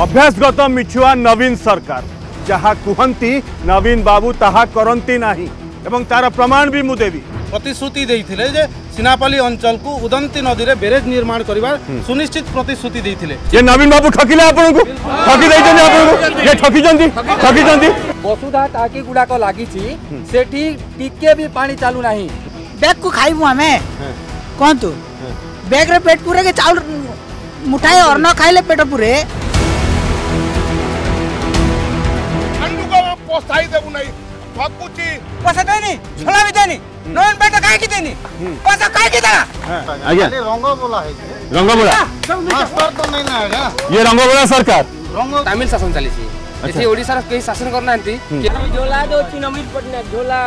अभ्यासगत मिछुआ नवीन सरकार जहाँ कहती नवीन बाबू ता करती ना एवं तार प्रमाण भी मुझे प्रतिश्रुति सीनापाली अंचल को उदंती नदी में बेरेज निर्माण करवा हम्म। सुनिश्चित प्रतिश्रुति नवीन बाबू ठकिले ठकी टाकी गुड़ाक लगी हम्म। भी पा चलूना बैग को खाइबू आम कहतु बैग रेट पूरे चाउल मुठाई खाइले पेट पूरे स्थायी देऊ नाही ठाकूची पैसा काही नाही सोळा बी देणी हम्म। नवीन बेटा काय की देणी हम्म। पैसा काय की देना हाँ। रंगो बोला रंगो बोला हाँ, मास्टर हाँ, तो नाही ना ये रंगो बोला सरकार रंगो तमिल शासन चाली सी ऐसे अच्छा। ओडिशा कहीं शासन करना आंती हम्म। झोला दो नवीन पटना झोला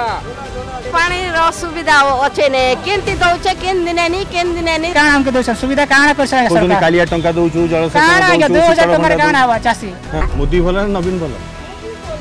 पानी रो सुविधा अच्छे ने केंती दउचे केन दिने नी केन दिने नी काण हमके दउछ सुविधा काण कर सरकार कालिया टंका दउछु जल सरकार दउछु 2000 टंका काण हवा चासी मोदी भला नवीन भला